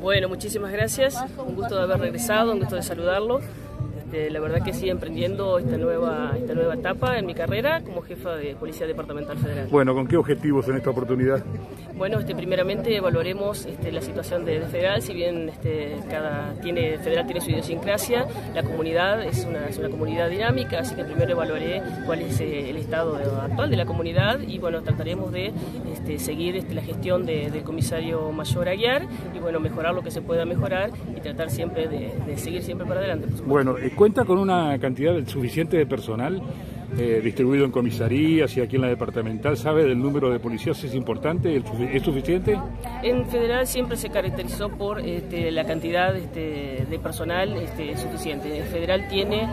Bueno, muchísimas gracias. Un gusto de haber regresado, un gusto de saludarlo. Este, la verdad que sigue emprendiendo esta nueva, esta nueva etapa en mi carrera como jefa de Policía Departamental Federal. Bueno, ¿con qué objetivos en esta oportunidad? Bueno, este, primeramente evaluaremos este, la situación de, Federal, si bien este, cada tiene, Federal tiene su idiosincrasia, la comunidad es una, es una comunidad dinámica, así que primero evaluaré cuál es eh, el estado actual de la comunidad y bueno, trataremos de este, seguir este, la gestión del comisario mayor Aguiar y bueno, mejorar lo que se pueda mejorar y tratar siempre de, seguir siempre para adelante. bueno, eh, ¿cuenta con una cantidad suficiente de personal? Eh, distribuido en comisarías y aquí en la departamental, ¿sabe del número de policías? ¿Es importante? ¿Es suficiente? En federal siempre se caracterizó por este, la cantidad este, de personal este, suficiente. En federal tiene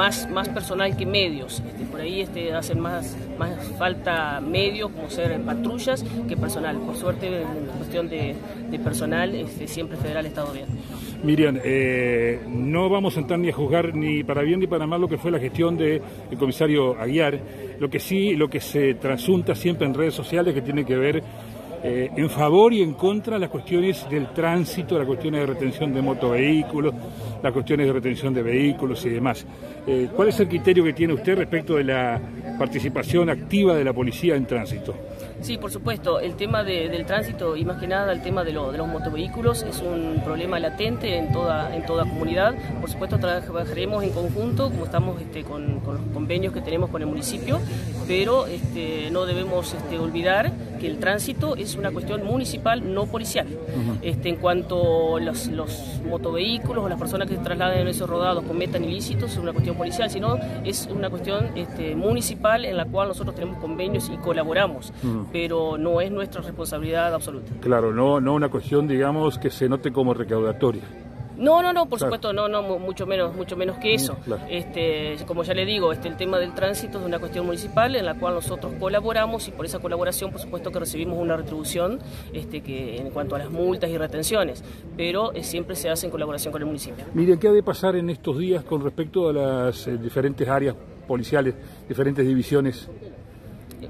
más, más personal que medios. por ahí hacen más, más falta medios, como ser patrullas, que personal. Por suerte, en cuestión de, personal, siempre federal ha estado bien. Miriam, eh, no vamos a entrar ni a juzgar ni para bien ni para mal lo que fue la gestión del comisario Aguiar. Lo que sí, lo que se trasunta siempre en redes sociales que tiene que ver eh, en favor y en contra las cuestiones del tránsito, las cuestiones de retención de motovehículos, las cuestiones de retención de vehículos y demás. Eh, ¿Cuál es el criterio que tiene usted respecto de la participación activa de la policía en tránsito? Sí, por supuesto. El tema del tránsito y más que nada el tema de, de, los motovehículos es un problema latente en toda, en toda comunidad. Por supuesto, trabajaremos en conjunto, como estamos este, con, los convenios que tenemos con el municipio, pero este, no debemos este, olvidar que el tránsito es una cuestión municipal, no policial. este, en cuanto los, los motovehículos o las personas que se trasladan en esos rodados cometan ilícitos, es una cuestión policial, sino es una cuestión este, municipal en la cual nosotros tenemos convenios y colaboramos pero no es nuestra responsabilidad absoluta. Claro, no, no una cuestión, digamos, que se note como recaudatoria. No, no, no, por supuesto, no, no, mucho menos, mucho menos que eso. Este, como ya le digo, este, el tema del tránsito es una cuestión municipal en la cual nosotros colaboramos y por esa colaboración, por supuesto, que recibimos una retribución, este, que en cuanto a las multas y retenciones, pero eh, siempre se hace en colaboración con el municipio. Miren, ¿qué ha de pasar en estos días con respecto a las eh, diferentes áreas policiales, diferentes divisiones?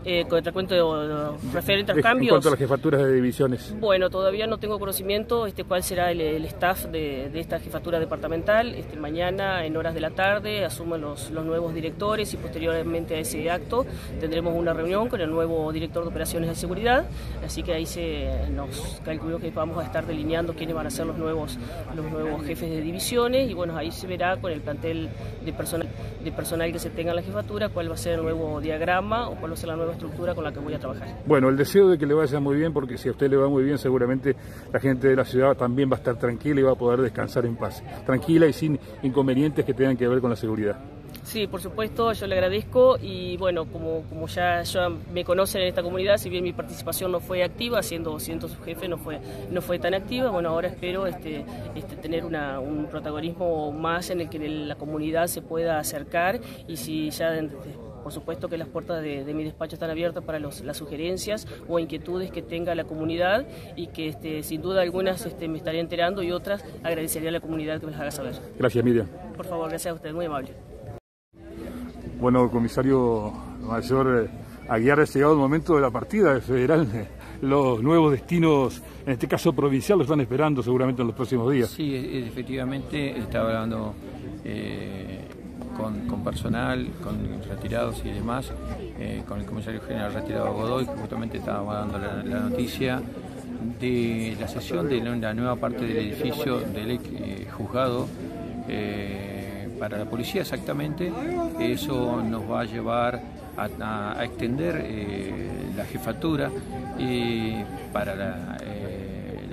Eh, cuento referente a los cambios. En cuanto a las jefaturas de divisiones. Bueno, todavía no tengo conocimiento este cuál será el, staff de, esta jefatura departamental. Este, mañana, en horas de la tarde, asumen los, los nuevos directores y posteriormente a ese acto tendremos una reunión con el nuevo director de operaciones de seguridad. Así que ahí se nos calculó que vamos a estar delineando quiénes van a ser los nuevos, los nuevos jefes de divisiones y bueno, ahí se verá con el plantel de personal, de personal que se tenga en la jefatura cuál va a ser el nuevo diagrama o cuál va a ser la nueva estructura con la que voy a trabajar. Bueno, el deseo de que le vaya muy bien, porque si a usted le va muy bien, seguramente la gente de la ciudad también va a estar tranquila y va a poder descansar en paz. Tranquila y sin inconvenientes que tengan que ver con la seguridad. Sí, por supuesto, yo le agradezco y bueno, como, como ya, me conocen en esta comunidad, si bien mi participación no fue activa, siendo, siendo su jefe no fue, no fue tan activa, bueno, ahora espero este, este, tener una, un protagonismo más en el que la comunidad se pueda acercar y si ya por supuesto que las puertas de, mi despacho están abiertas para las sugerencias o inquietudes que tenga la comunidad y que este, sin duda algunas este, me estaría enterando y otras agradecería a la comunidad que me las haga saber. Gracias, Miriam. Por favor, gracias a usted, muy amable. Bueno, comisario mayor eh, Aguiar, ha llegado el momento de la partida de Federal. Los nuevos destinos, en este caso provincial, los están esperando seguramente en los próximos días. Sí, e, efectivamente, estaba hablando eh, con, personal, con retirados y demás, eh, con el comisario general retirado Godoy, que justamente estábamos dando la, noticia de la sesión de la nueva parte del edificio del eh, juzgado eh, para la policía exactamente. Eso nos va a llevar a, extender la jefatura para la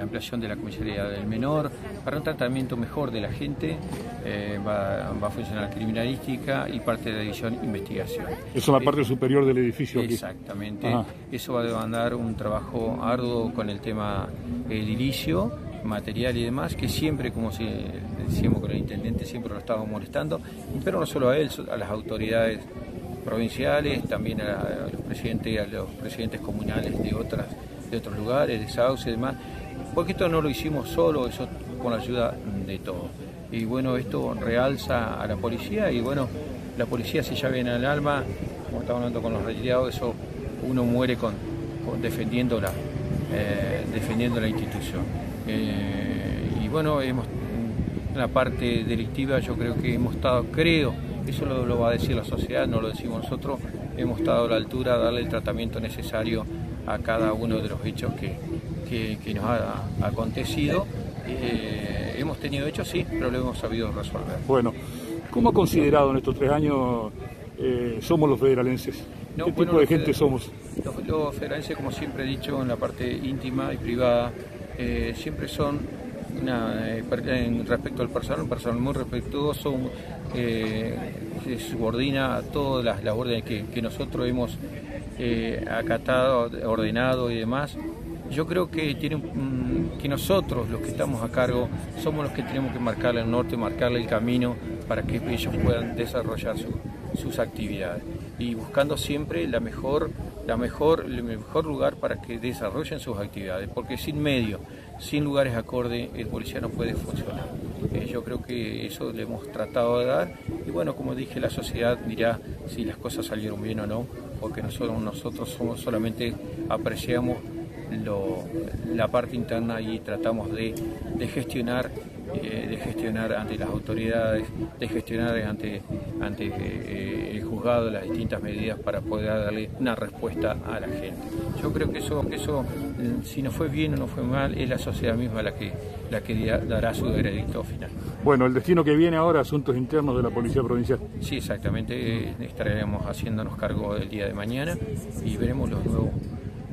ampliación de la comisaría del menor, para un tratamiento mejor de la gente, eh, va, a funcionar criminalística y parte de la división investigación. Eso es la parte superior del edificio. Exactamente. Eso va a demandar un trabajo arduo con el tema edilicio, material y demás, que siempre, como si decíamos con el intendente, siempre lo estamos molestando, pero no solo a él, a las autoridades provinciales, también a, los presidentes, a los presidentes comunales de otras de otros lugares, de Sauce y demás, porque esto no lo hicimos solo, eso con la ayuda de todos. Y bueno, esto realza a la policía y bueno, la policía se ya viene al alma, como estamos hablando con los retirados, eso uno muere con, defendiéndola. defendiendo la institución. y bueno, hemos, en la parte delictiva yo creo que hemos estado, creo, eso lo, va a decir la sociedad, no lo decimos nosotros, hemos estado a la altura de darle el tratamiento necesario a cada uno de los hechos que, nos ha acontecido. hemos tenido hechos, sí, pero lo hemos sabido resolver. Bueno, ¿cómo ha considerado en estos tres años eh, somos los federalenses? ¿Qué tipo de gente somos? Los, federalenses, como siempre he dicho, en la parte íntima y privada, eh, siempre son eh, respecto al personal, un personal muy respetuoso, se subordina a todas las, órdenes que, nosotros hemos acatado, ordenado y demás. Yo creo que, tiene, que nosotros, los que estamos a cargo, somos los que tenemos que marcarle el norte, marcarle el camino para que ellos puedan desarrollar sus actividades y buscando siempre la mejor, la mejor, el mejor lugar para que desarrollen sus actividades, porque sin medio, sin lugares acorde, el policía no puede funcionar. Eh, yo creo que eso le hemos tratado de dar y bueno, como dije, la sociedad dirá si las cosas salieron bien o no, porque nosotros, nosotros somos, solamente apreciamos la parte interna y tratamos de, gestionar eh, de gestionar ante las autoridades, de gestionar ante, ante eh, el juzgado las distintas medidas para poder darle una respuesta a la gente. Yo creo que eso, eso mm, si no fue bien o no fue mal, es la sociedad misma la que, la que dará su veredicto final. Bueno, el destino que viene ahora, asuntos internos de la Policía Provincial. Sí, exactamente, eh, estaremos haciéndonos cargo el día de mañana y veremos los nuevos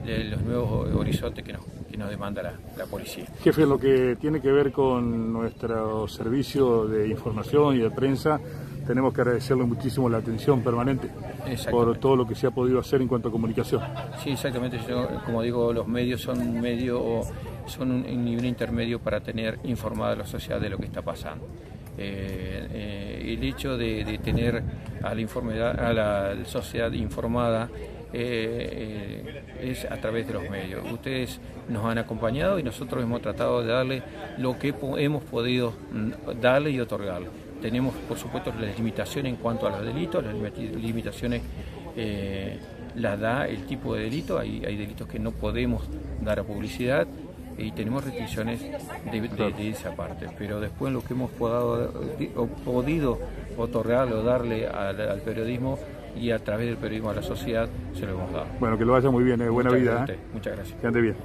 los nuevos horizontes que nos, que nos demanda la, policía. Jefe, lo que tiene que ver con nuestro servicio de información y de prensa, tenemos que agradecerle muchísimo la atención permanente por todo lo que se ha podido hacer en cuanto a comunicación. Sí, exactamente. Yo, como digo, los medios son un medio son un, nivel intermedio para tener informada a la sociedad de lo que está pasando. Eh, eh, el hecho de, tener a la, a la sociedad informada eh, es a través de los medios. Ustedes nos han acompañado y nosotros hemos tratado de darle lo que hemos podido mm, darle y otorgarle. Tenemos, por supuesto, las limitaciones en cuanto a los delitos, las limitaciones eh, las da el tipo de delito, hay, hay delitos que no podemos dar a publicidad y tenemos restricciones de, esa parte. Pero después lo que hemos podido, podido otorgarle o darle al periodismo y a través del periodismo a la sociedad se lo hemos dado. Bueno, que lo vaya muy bien, eh. buena vida. ¿eh? Muchas gracias. Que ande bien.